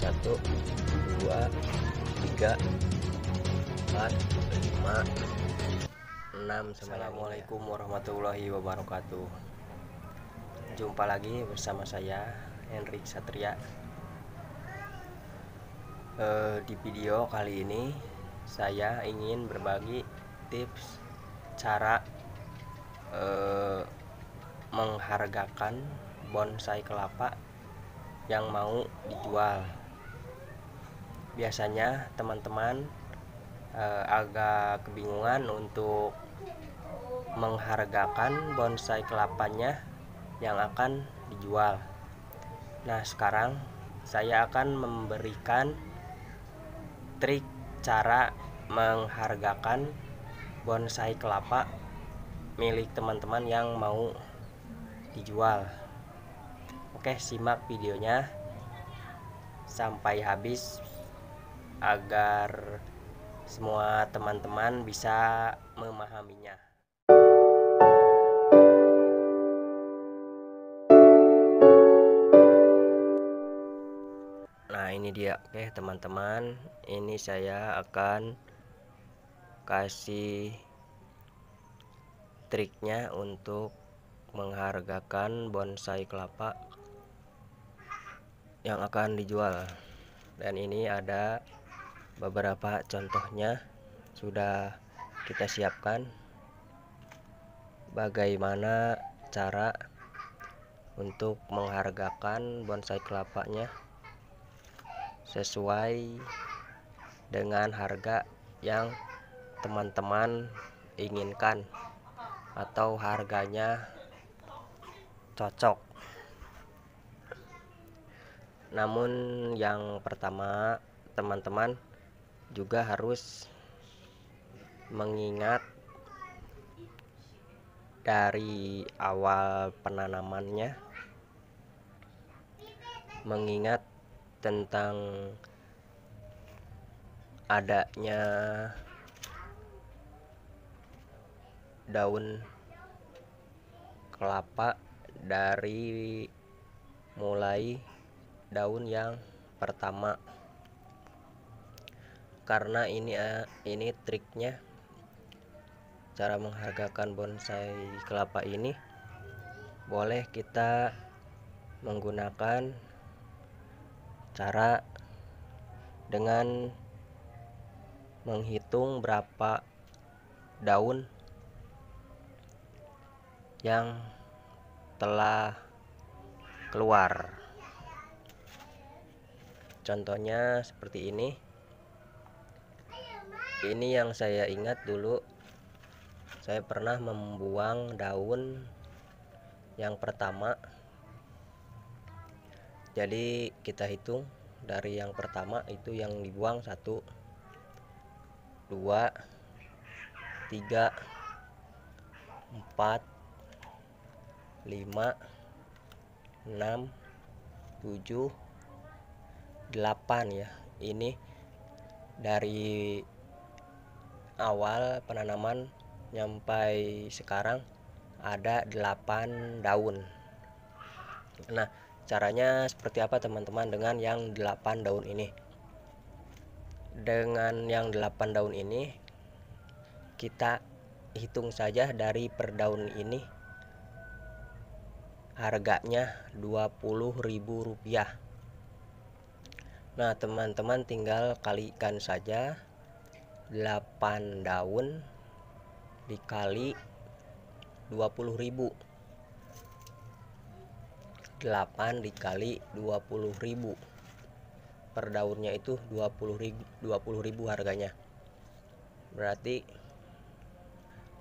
satu dua tiga empat lima enam Assalamualaikum warahmatullahi wabarakatuh. Jumpa lagi bersama saya Henry Satria. E, Di video kali ini Saya ingin berbagi tips Cara e, Menghargakan bonsai kelapa Yang mau dijual Biasanya teman-teman e, agak kebingungan untuk menghargakan bonsai kelapanya yang akan dijual. Nah, sekarang saya akan memberikan trik cara menghargakan bonsai kelapa milik teman-teman yang mau dijual. Oke, simak videonya sampai habis agar semua teman-teman bisa memahaminya. Nah ini dia oke teman-teman ini saya akan kasih triknya untuk menghargakan bonsai kelapa yang akan dijual dan ini ada beberapa contohnya sudah kita siapkan. Bagaimana cara untuk menghargakan bonsai kelapanya sesuai dengan harga yang teman-teman inginkan atau harganya cocok. Namun yang pertama teman-teman juga harus mengingat dari awal penanamannya mengingat tentang adanya daun kelapa dari mulai daun yang pertama karena ini eh, ini triknya cara menghargakan bonsai kelapa ini boleh kita menggunakan cara dengan menghitung berapa daun yang telah keluar. Contohnya seperti ini ini yang saya ingat dulu. Saya pernah membuang daun yang pertama. Jadi kita hitung dari yang pertama itu yang dibuang satu dua tiga empat lima enam tujuh delapan ya. Ini dari awal penanaman nyampai sekarang ada 8 daun. Nah caranya seperti apa teman-teman dengan yang 8 daun ini? Dengan yang 8 daun ini kita hitung saja dari per daun ini harganya Rp20.000 Nah teman-teman tinggal kalikan saja 8 daun dikali 20.000 8 dikali 20.000 per daunnya itu 20.000 20.000 harganya. Berarti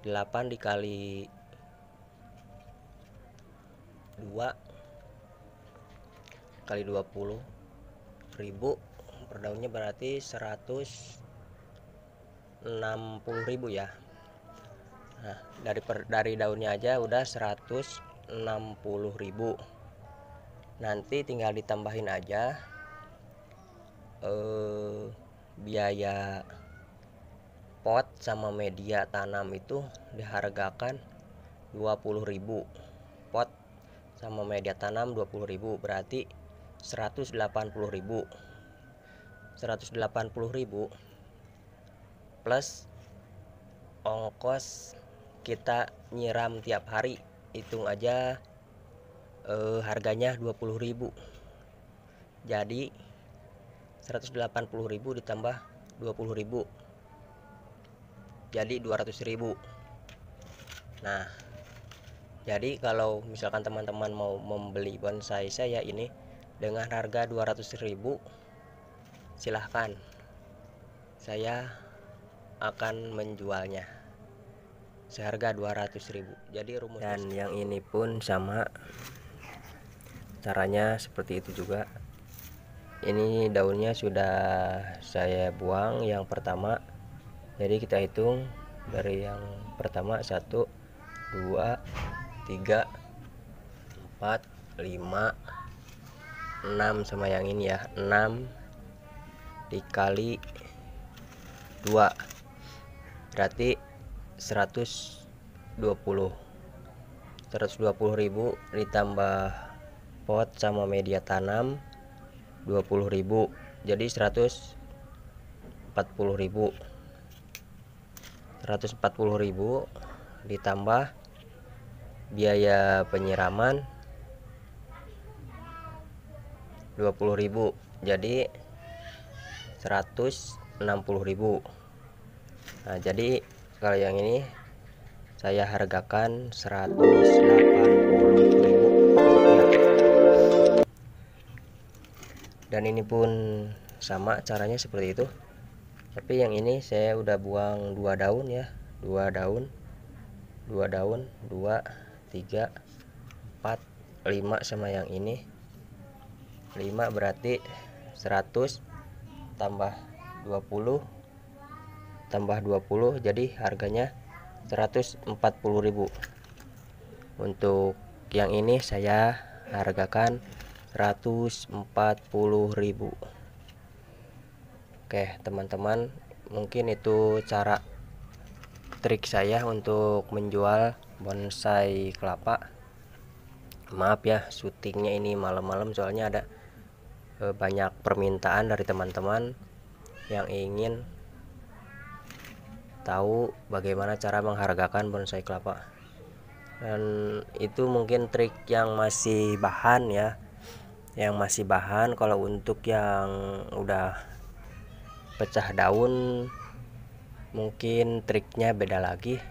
8 dikali 2 kali 20 ribu. Per daunnya berarti 160.000 ya. Nah dari per, dari daunnya aja udah 160.000 nanti tinggal ditambahin aja eh, biaya pot sama media tanam itu dihargakan 20.000 pot sama media tanam 20.000 berarti 180.000 180.000 plus ongkos kita nyiram tiap hari hitung aja eh, harganya 20.000 jadi 180.000 ditambah 20.000 jadi 200.000 nah jadi kalau misalkan teman-teman mau membeli bonsai saya ini dengan harga 200.000 silahkan. Saya akan menjualnya. Seharga 200.000 jadi rumus dan yang ini pun sama caranya seperti itu juga. Ini daunnya sudah saya buang yang pertama. Jadi kita hitung dari yang pertama 1 2 3 4 5 6 sama yang ini ya. 6 dikali 2 berarti 120 120.000 ditambah pot sama media tanam 20.000 jadi 140.000 140.000 ditambah biaya penyiraman 20.000 jadi 160.000 nah jadi kalau yang ini saya hargakan 180.000 dan ini pun sama caranya seperti itu. Tapi yang ini saya udah buang dua daun ya. Dua daun dua daun dua tiga empat lima sama yang ini. 5 berarti 100 tambah 20 tambah 20 jadi harganya 140.000 untuk yang ini saya hargakan 140.000 Oke teman-teman mungkin itu cara trik saya untuk menjual bonsai kelapa. Maaf ya syutingnya ini malam-malam soalnya ada Eh, banyak permintaan dari teman-teman yang ingin tahu bagaimana cara menghargakan bonsai kelapa. Dan itu mungkin trik yang masih bahan ya yang masih bahan. Kalau untuk yang udah pecah daun mungkin triknya beda lagi.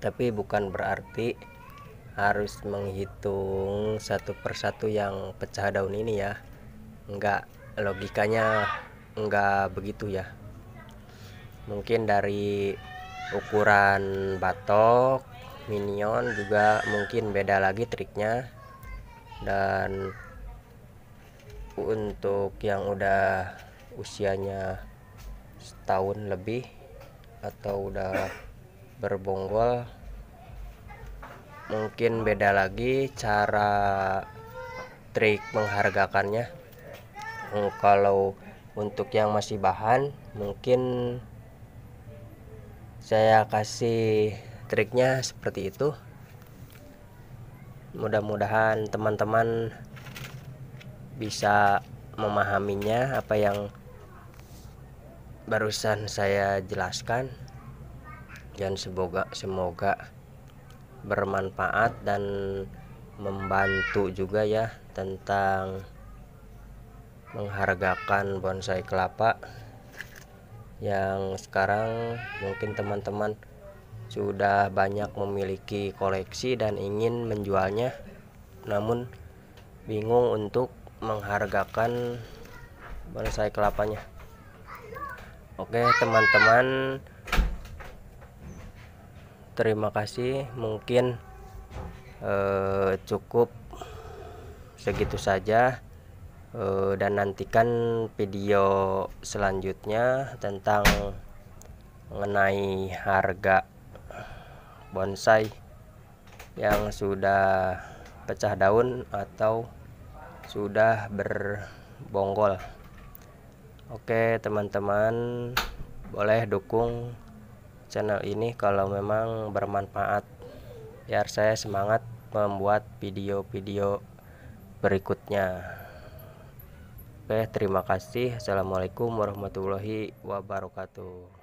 Tapi bukan berarti harus menghitung satu persatu yang pecah daun ini ya. Enggak logikanya enggak begitu ya mungkin dari ukuran batok minion juga mungkin beda lagi triknya. Dan untuk yang udah usianya setahun lebih atau udah berbonggol mungkin beda lagi cara trik menghargakannya. Hmm, kalau untuk yang masih bahan mungkin saya kasih triknya seperti itu. Mudah-mudahan teman-teman bisa memahaminya apa yang barusan saya jelaskan. Dan semoga semoga bermanfaat dan membantu juga ya tentang menghargakan bonsai kelapa yang sekarang mungkin teman-teman sudah banyak memiliki koleksi dan ingin menjualnya. Namun bingung untuk menghargakan bonsai kelapanya. Oke teman-teman. Terima kasih. Mungkin eh, cukup segitu saja uh, dan nantikan video selanjutnya tentang mengenai harga bonsai yang sudah pecah daun atau sudah berbonggol Oke teman-teman boleh dukung channel ini kalau memang bermanfaat. Biar saya semangat membuat video-video berikutnya Oke terima kasih. Assalamualaikum warahmatullahi wabarakatuh